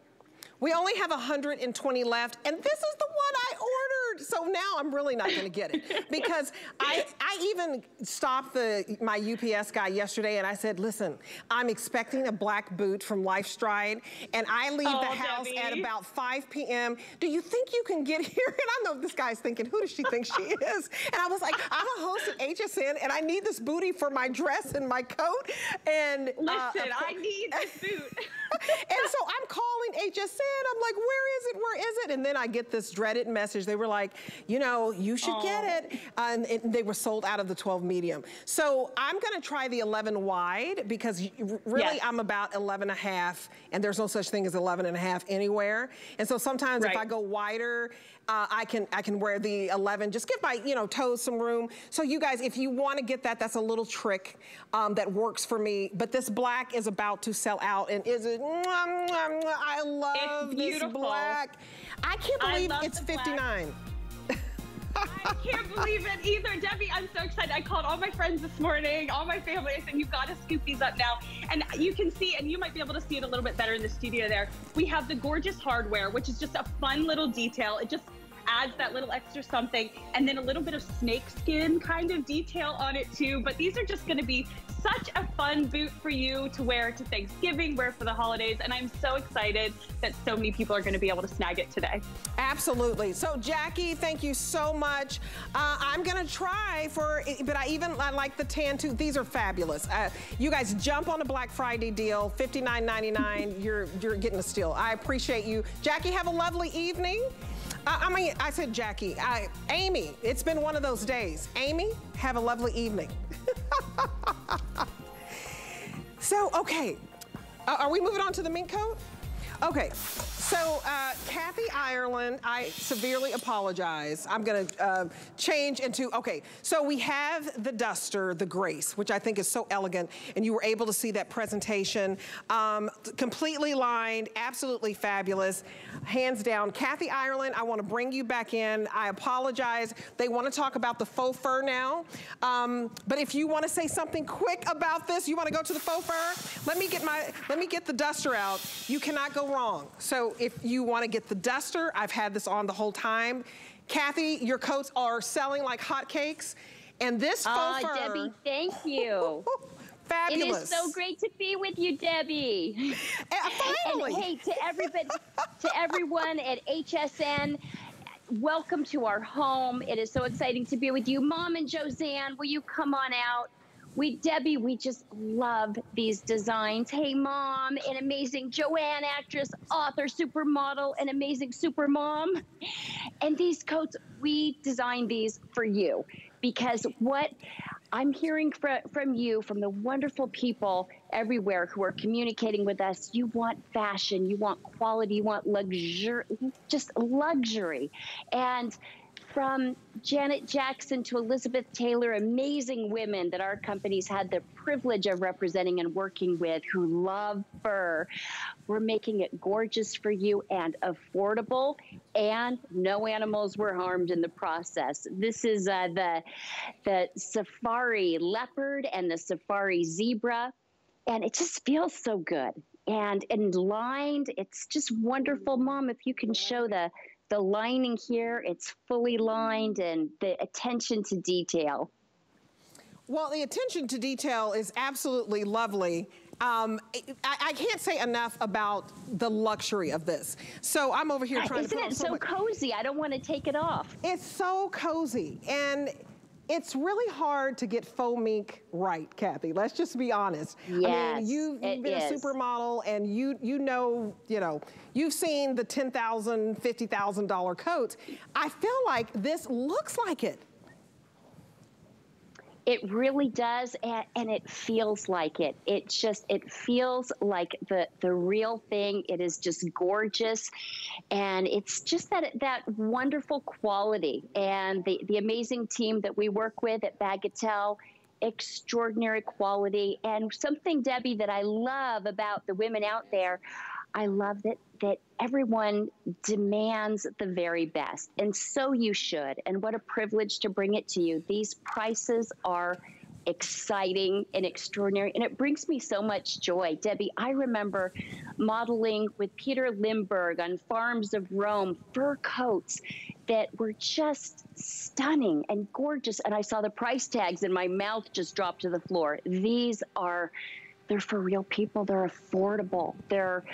We only have 120 left, and this is the one I ordered. So now I'm really not gonna get it <laughs> because I, I even stopped the my UPS guy yesterday and I said, listen, I'm expecting a black boot from LifeStride, and I leave oh, the house Debbie. at about 5 p.m. Do you think you can get <laughs> here? And I know this guy's thinking, who does she think she is? And I was like, I'm a host at HSN, and I need this booty for my dress and my coat. And uh, listen, uh, I need this boot. <laughs> and so I'm calling HSN I'm like, where is it? Where is it? And then I get this dreaded message. They were like, you know, you should get oh. it. and it, they were sold out of the 12 medium. So I'm gonna try the 11 wide because really yes. I'm about 11 and a half and there's no such thing as 11 and a half anywhere. And so sometimes right. if I go wider, uh, I can I can wear the 11, just give my you know toes some room. So you guys, if you want to get that, that's a little trick um, that works for me. But this black is about to sell out, and is it? I love this black. I can't believe I it's 59. I can't believe it either. Debbie, I'm so excited. I called all my friends this morning, all my family. I said, you've got to scoop these up now. And you can see, and you might be able to see it a little bit better in the studio there. We have the gorgeous hardware, which is just a fun little detail. It just adds that little extra something. And then a little bit of snake skin kind of detail on it too. But these are just going to be such a fun boot for you to wear to Thanksgiving, wear for the holidays. And I'm so excited that so many people are going to be able to snag it today. Absolutely. So Jackie, thank you so much. Uh, I'm going to try for, but I even I like the tan too. These are fabulous. Uh, you guys jump on the Black Friday deal, $59.99. you're, you're getting a steal. I appreciate you. Jackie, have a lovely evening. I, I mean, I said Jackie. I, Amy, it's been one of those days. Amy, have a lovely evening. <laughs> so, okay. Uh, are we moving on to the mink coat? Okay, so uh, Kathy Ireland, I severely apologize. I'm gonna uh, change into, okay, so we have the duster, the Grace, which I think is so elegant, and you were able to see that presentation. Um, completely lined, absolutely fabulous, hands down. Kathy Ireland, I wanna bring you back in. I apologize. They wanna talk about the faux fur now, um, but if you wanna say something quick about this, you wanna go to the faux fur, let me get my, let me get the duster out. You cannot go wrong. So if you want to get the duster, I've had this on the whole time. Kathy, your coats are selling like hotcakes. And this faux uh, fur. Debbie, thank you. <laughs> Fabulous. It is so great to be with you, Debbie. Uh, finally. And hey, to everybody, to everyone at HSN, welcome to our home. It is so exciting to be with you. Mom and Josanne, will you come on out? We, Debbie, we just love these designs. Hey, mom, an amazing Joanne actress, author, supermodel, an amazing super mom. And these coats, we designed these for you because what I'm hearing fr- from you, from the wonderful people everywhere who are communicating with us, you want fashion, you want quality, you want luxury, just luxury. And from Janet Jackson to Elizabeth Taylor, amazing women that our companies had the privilege of representing and working with who love fur. We're making it gorgeous for you and affordable, and no animals were harmed in the process. This is uh, the, the safari leopard and the safari zebra, and it just feels so good. And, and lined, it's just wonderful. Mom, if you can show the the lining here, it's fully lined and the attention to detail. Well, the attention to detail is absolutely lovely. Um, I, I, can't say enough about the luxury of this. So I'm over here trying Isn't to- Isn't it so cozy? I don't want to take it off. It's so cozy. And it's really hard to get faux mink right, Kathy. Let's just be honest. Yes, I mean, you, you've been is. a supermodel and you you know, you know, you've seen the $10,000, $50,000 coats. I feel like this looks like it. It really does, and, and it feels like it. It just it feels like the the real thing. It is just gorgeous, and it's just that that wonderful quality and the the amazing team that we work with at Bagatelle. Extraordinary quality, and something Debbie that I love about the women out there. I love that that everyone demands the very best, and so you should. And what a privilege to bring it to you. These prices are exciting and extraordinary, and it brings me so much joy. Debbie, I remember modeling with Peter Lindbergh on farms of Rome fur coats that were just stunning and gorgeous. And I saw the price tags, and my mouth just dropped to the floor. These are they're for real people. They're affordable. They're,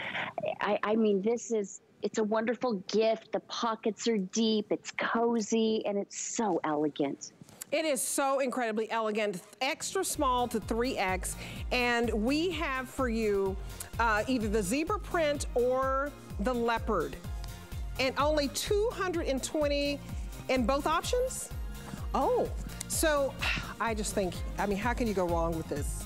I, I mean, this is, it's a wonderful gift. The pockets are deep, it's cozy, and it's so elegant. It is so incredibly elegant, extra small to 3X. And we have for you uh, either the zebra print or the leopard. And only 220 in both options? Oh, so I just think, I mean, how can you go wrong with this?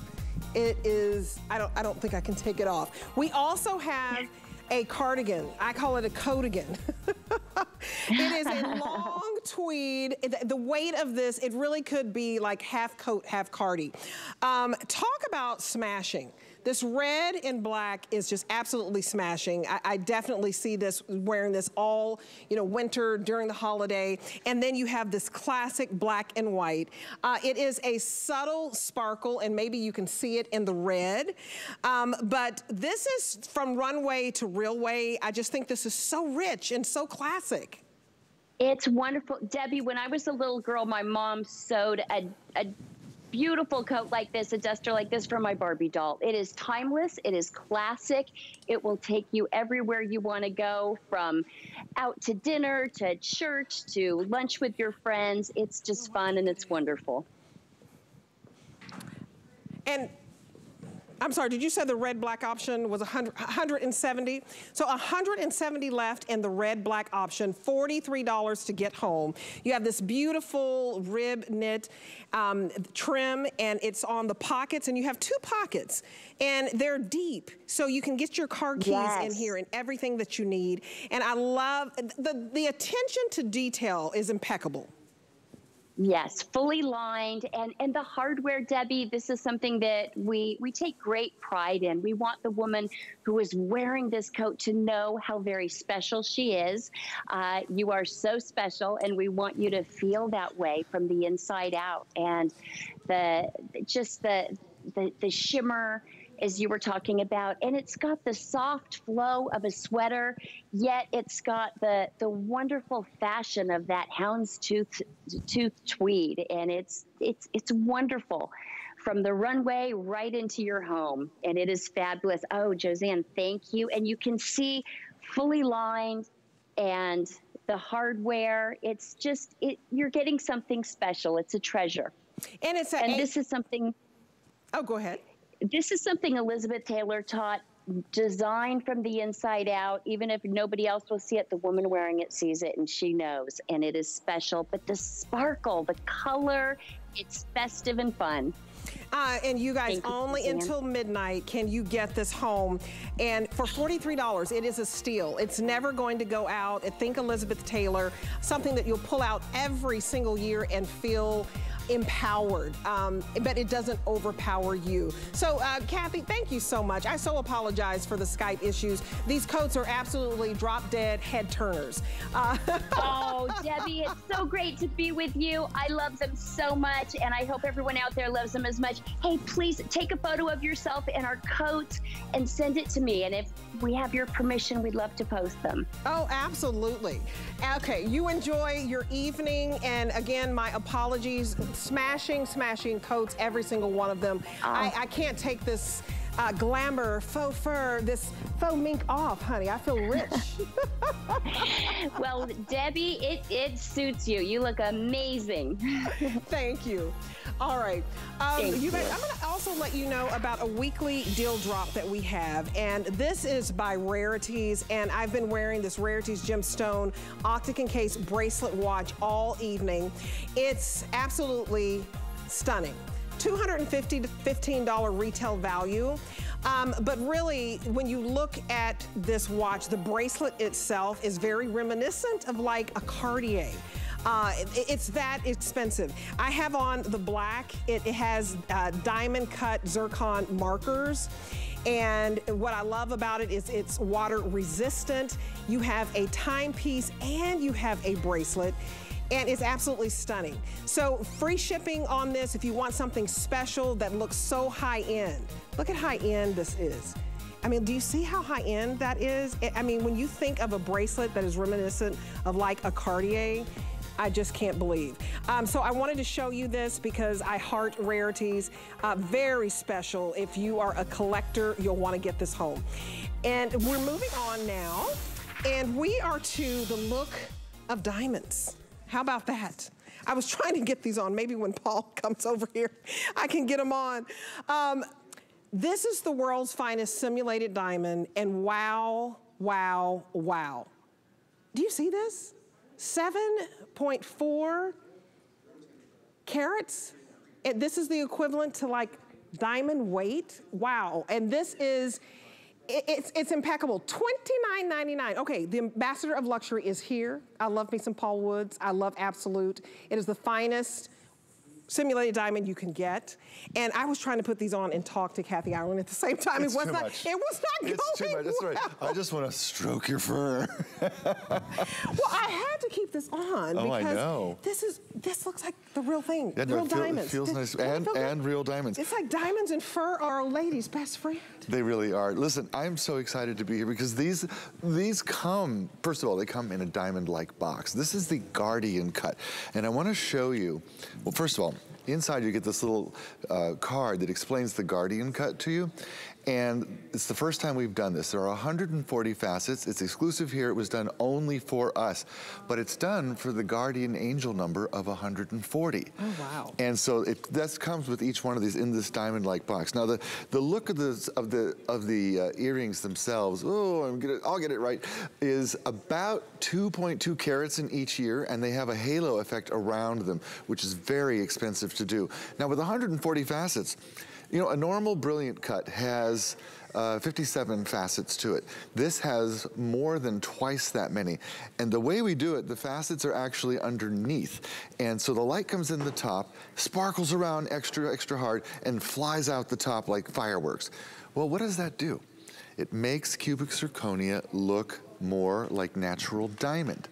It is, I don't, I don't think I can take it off. We also have a cardigan. I call it a coatigan. <laughs> it is a <laughs> long tweed. The- weight of this, it really could be like half coat, half cardi. Um, talk about smashing. This red and black is just absolutely smashing. I, I definitely see this wearing this all, you know, winter during the holiday. And then you have this classic black and white. Uh, it is a subtle sparkle and maybe you can see it in the red. Um, but this is from runway to real way. I just think this is so rich and so classic. It's wonderful. Debbie, when I was a little girl, my mom sewed a, a beautiful coat like this, a duster like this for my Barbie doll. It is timeless. It is classic. It will take you everywhere you want to go from out to dinner to church to lunch with your friends. It's just fun and it's wonderful. And I'm sorry, did you say the red black option was 100, 170? So 170 left in the red black option, $43 to get home. You have this beautiful rib knit um, trim and it's on the pockets and you have two pockets and they're deep. So you can get your car keys in here and everything that you need. And I love, the, the attention to detail is impeccable. Yes, fully lined and and the hardware, Debbie. This is something that we we take great pride in. We want the woman who is wearing this coat to know how very special she is. Uh, you are so special, and we want you to feel that way from the inside out. And the just the the, the shimmer as you were talking about and it's got the soft flow of a sweater yet it's got the the wonderful fashion of that houndstooth tooth tweed and it's it's it's wonderful. From the runway right into your home and it is fabulous. Oh josanne thank you. And you can see fully lined and the hardware. It's just it you're getting something special. It's a treasure. And it's a and this is something oh go ahead this is something Elizabeth Taylor taught designed from the inside out even if nobody else will see it the woman wearing it sees it and she knows and it is special but the sparkle the color it's festive and fun Uh, and you guys, Thank only until midnight can you get this home. And for $43, it is a steal. It's never going to go out. Think Elizabeth Taylor, something that you'll pull out every single year and feel empowered, um, but it doesn't overpower you. So, uh, Kathy, thank you so much. I so apologize for the Skype issues. These coats are absolutely drop dead head turners. Uh, <laughs> oh debbie it's so great to be with you i love them so much and i hope everyone out there loves them as much hey please take a photo of yourself in our coats and send it to me and if we have your permission we'd love to post them Oh, absolutely. Okay, you enjoy your evening. And again, my apologies. Smashing, smashing coats, every single one of them. I, oh. I can't take this uh, glamour, faux fur, this faux mink off, honey. I feel rich. <laughs> <laughs> well, Debbie, it, it suits you. You look amazing. <laughs> Thank you. All right. Um, Thank you guys. I'm going to also let you know about a weekly deal drop that we have. And this is by Rarities. And I've been wearing this Rarities Gemstone Octic Case bracelet watch all evening. It's absolutely stunning. 250 to $15 retail value. Um, but really, when you look at this watch, the bracelet itself is very reminiscent of like a Cartier. Uh, it- it's that expensive. I have on the black. It, it has uh, diamond cut zircon markers. And what I love about it is it's water resistant. You have a timepiece and you have a bracelet and it's absolutely stunning. So free shipping on this if you want something special that looks so high end. Look at high end this is. I mean, do you see how high end that is? I- mean, when you think of a bracelet that is reminiscent of like a Cartier, I just can't believe. Um, so I wanted to show you this because I heart rarities. Uh, very special. If you are a collector, you'll want to get this home. And we're moving on now, and we are to the look of diamonds. How about that? I was <laughs> trying to get these on. Maybe when Paul <laughs> comes over here, I can get them on. Um, this is the world's finest simulated diamond, and wow, wow, wow. Do you see this? 7.4 carats. And this is the equivalent to like diamond weight. Wow. And this is, it's, it's impeccable. $29.99. Okay, the ambassador of luxury is here. I love me some Paul Woods. I love Absolute. It is the finest simulated diamond you can get. And I was trying to put these on and talk to Kathy Ireland at the same time. It's it was too not, much. it was not It's too going much. That's well. right. I just want to stroke your fur. <laughs> Well, I had to keep this on Oh, I because know. this is this looks like the real thing. Yeah, real it feel- it diamonds. feels Does- nice. And- and real diamonds. It's like diamonds and fur are a lady's best friend. They really are. Listen, I'm so excited to be here because these these come, first of all, they come in a diamond-like box. This is the Guardian cut. And I want to show you, well, first of all, inside you get this little uh, card that explains the Guardian cut to you. And it's the first time we've done this. There are 140 facets. It's exclusive here. It was done only for us. But it's done for the Guardian angel number of 140. Oh, wow. And so it that comes with each one of these in this diamond-like box. Now the the look of the of the of the uh, earrings themselves, oh, I'm gonna I'll get it right, is about 2.2 carats in each year, and they have a halo effect around them, which is very expensive to do. Now with 140 facets, you know, a normal brilliant cut has uh, 57 facets to it. This has more than twice that many. And the way we do it, the facets are actually underneath. And so the light comes in the top, sparkles around extra, extra hard, and flies out the top like fireworks. Well, what does that do? It makes cubic zirconia look more like natural diamond.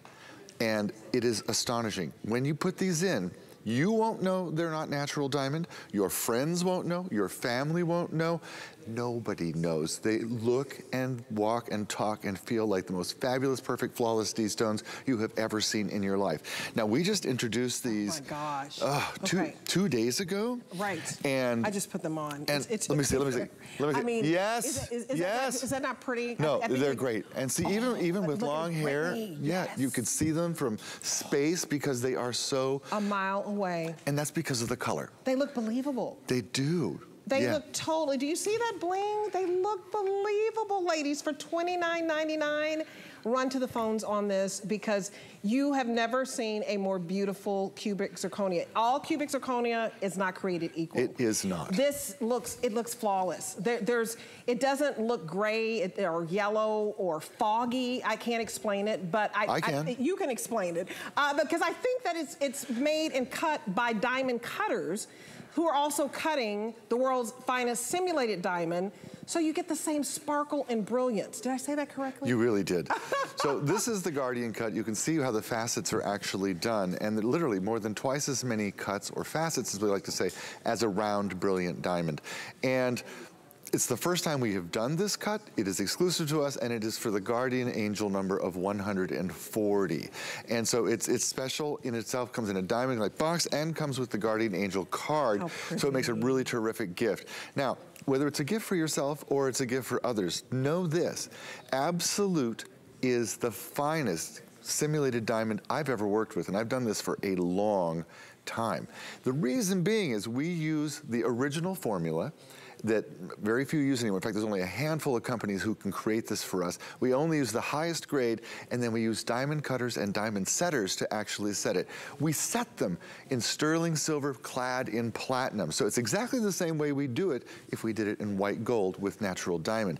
And it is astonishing. When you put these in, you won't know they're not natural diamond. Your friends won't know. Your family won't know. Nobody knows. They look and walk and talk and feel like the most fabulous, perfect, flawless D-stones you have ever seen in your life. Now, we just introduced these Oh gosh. uh, two, Okay. two days ago. Right. And I just put them on. and let me see, let me see, let me see. I mean, Yes, Is, it- is, is yes. That not, is that not pretty? No, I, I they're great. And see, even even with long hair, Whitney, yeah, you could see them from space because they are so, A mile away. and that's because of the color. They look believable. They do. They yeah. look totally. Do you see that bling? They look believable, ladies. For $29.99, run to the phones on this because you have never seen a more beautiful cubic zirconia. All cubic zirconia is not created equal. It is not. This looks, it looks flawless. There, there's, it doesn't look gray or yellow or foggy. I can't explain it, but I, I can. you can explain it uh, because I think that it's it's made and cut by diamond cutters who are also cutting the world's finest simulated diamond, so you get the same sparkle and brilliance. Did I say that correctly? You really did. <laughs> so this is the Guardian cut. You can see how the facets are actually done, and literally more than twice as many cuts or facets, as we like to say, as a round brilliant diamond. And It's the first time we have done this cut. It is exclusive to us, and it is for the Guardian Angel number of 140. And so it's it's special in itself, comes in a diamond-like box, and comes with the Guardian Angel card. So it makes a really terrific gift. Now, whether it's a gift for yourself or it's a gift for others, know this, Absolute is the finest simulated diamond I've ever worked with, and I've done this for a long time. The reason being is we use the original formula, that very few use anymore. In fact, there's only a handful of companies who can create this for us. We only use the highest grade, and then we use diamond cutters and diamond setters to actually set it. We set them in sterling silver clad in platinum. So it's exactly the same way we do it if we did it in white gold with natural diamond.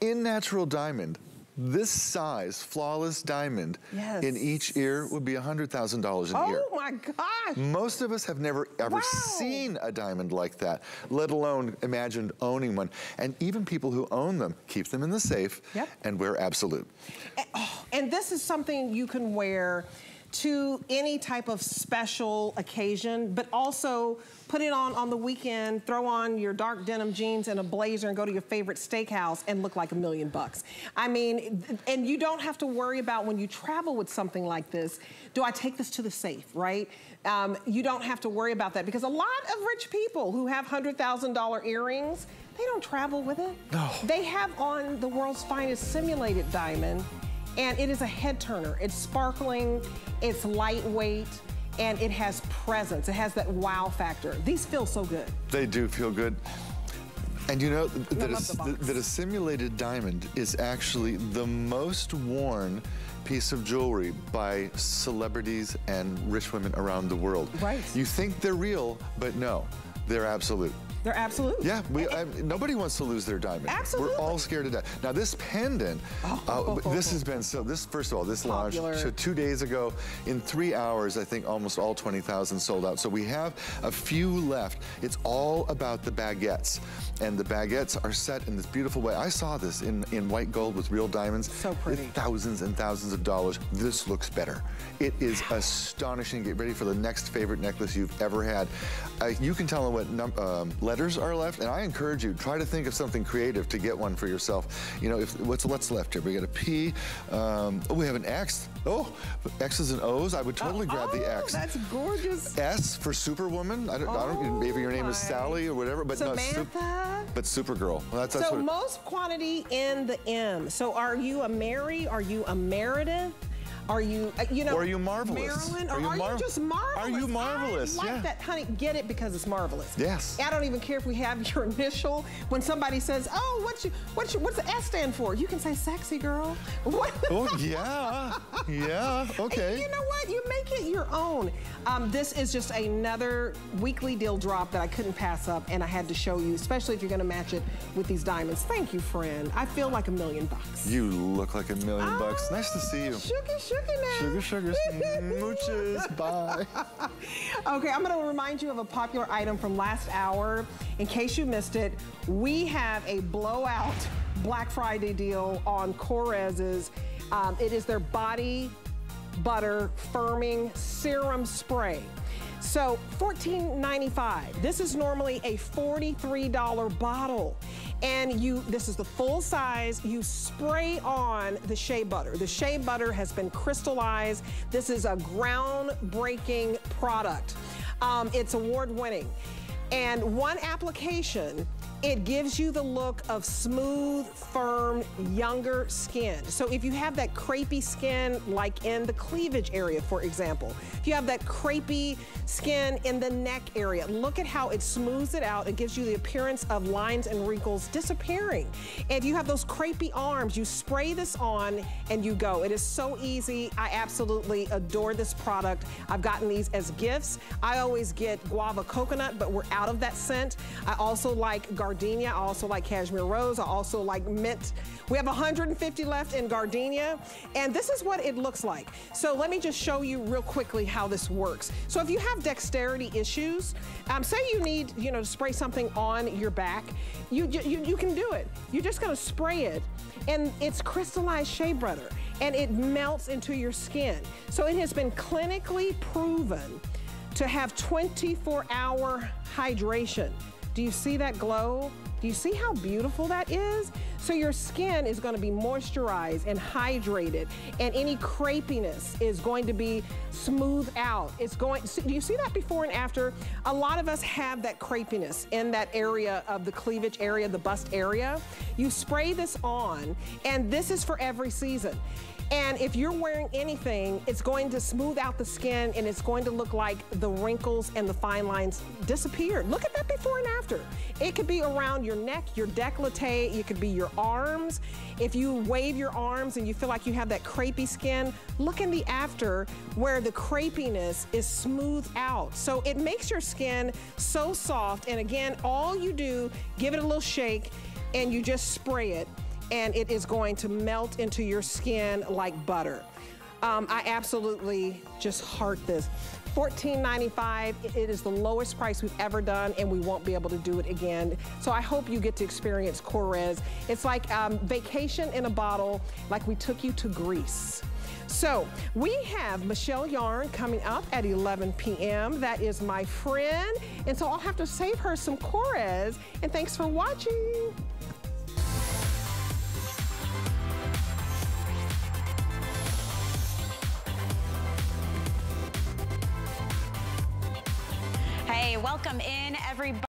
In natural diamond, this size, flawless diamond Yes. in each ear would be $100,000 an ear. Oh my gosh. Most of us have never ever Wow. seen a diamond like that, let alone imagined owning one. And even people who own them keep them in the safe Yep. and wear absolute. Oh, and this is something you can wear to any type of special occasion, but also put it on on the weekend, throw on your dark denim jeans and a blazer and go to your favorite steakhouse and look like a million bucks. I mean, and you don't have to worry about when you travel with something like this, do I take this to the safe, right? Um, you don't have to worry about that because a lot of rich people who have $100,000 earrings, they don't travel with it. No. They have on the world's finest simulated diamond and it is a head turner. It's sparkling, it's lightweight, and it has presence. It has that wow factor. These feel so good. They do feel good. And you know that, a, that a simulated diamond is actually the most worn piece of jewelry by celebrities and rich women around the world. Right. You think they're real, but no, they're absolute. They're absolute. Yeah, we, I, nobody wants to lose their diamond. Absolutely. We're all scared to death. Now this pendant, uh, but this has been so, this, first of all, this launched so two days ago. In three hours, I think almost all 20,000 sold out. So we have a few left. It's all about the baguettes. And the baguettes are set in this beautiful way. I saw this in, in white gold with real diamonds. So pretty. It's thousands and thousands of dollars. This looks better. It is astonishing. Get ready for the next favorite necklace you've ever had. Uh, you can tell them what um, letters are left, and I encourage you, try to think of something creative to get one for yourself. You know, if what's what's left here? We got a P. Um, oh, we have an X. Oh, X's and O's. I would totally grab the oh, oh, X. That's gorgeous. S for Superwoman. I don't, I don't oh, maybe your name is. Sally or whatever, but no, Samantha. but Supergirl. Well, that's, that's so most quantity in the M. So are you a Mary? Are you a Meredith? Are you, uh, you know, Or are you marvelous? Marilyn? Are you are mar- you just marvelous? Are you marvelous? I like Yeah. that, honey. Get it because it's marvelous. Yes. I don't even care if we have <laughs> your initial. When somebody says, "Oh, what's you, what's your, what's the S stand for?" You can say, "Sexy girl." <laughs> What? oh yeah, yeah. <laughs> Okay. You know what? You make it your own. Um, this is just another weekly deal drop that I couldn't pass up, and I had to show you, especially if you're going to match it with these diamonds. Thank you, friend. I feel like a million bucks. You look like a million bucks. Ah, Nice to see you. Sugar, sugar now. Sugar, sugars. <laughs> Mooches. Bye. Okay, I'm gonna remind you of a popular item from last hour. In case you missed it, we have a blowout Black Friday deal on Korres. Um, it is their body butter firming serum spray. So $14.95. This is normally a $43 bottle. And you, this is the full size, you spray on the shea butter. The shea butter has been crystallized. This is a groundbreaking product. Um, it's award winning. And one application, it gives you the look of smooth, firm, younger skin. So if you have that crepey skin, like in the cleavage area, for example, if you have that crepey skin in the neck area, look at how it smooths it out. It gives you the appearance of lines and wrinkles disappearing. And if you have those crepey arms, you spray this on and you go. It is so easy. I absolutely adore this product. I've gotten these as gifts. I always get guava coconut, but we're out of that scent. I also like gardenia. I also like cashmere rose. I also like mint. We have 150 left in gardenia, and this is what it looks like. So let me just show you real quickly how this works. So if you have dexterity issues, um, say you need, you know, to spray something on your back, you, you, you can do it. You're just gonna spray it, and it's crystallized shea butter, and it melts into your skin. So it has been clinically proven to have 24 hour hydration. Do you see that glow? Do you see how beautiful that is? So your skin is gonna be moisturized and hydrated and any crepiness is going to be smoothed out. It's going, do you see that before and after? A lot of us have that crepiness in that area of the cleavage area, the bust area. You spray this on and this is for every season. And if you're wearing anything, it's going to smooth out the skin and it's going to look like the wrinkles and the fine lines disappeared. Look at that before and after. It could be around your neck, your décolleté, it could be your arms. If you wave your arms and you feel like you have that crepey skin, look in the after where the crepiness is smoothed out. So it makes your skin so soft. And again, all you do, give it a little shake and you just spray it and it is going to melt into your skin like butter. Um, I absolutely just heart this. $14.95, it is the lowest price we've ever done and we won't be able to do it again. So I hope you get to experience Korres. It's like um, vacation in a bottle, like we took you to Greece. So we have Michelle Yarn coming up at 11 p.m. That is my friend. And so I'll have to save her some Korres. And thanks for watching. Hey, welcome in everybody.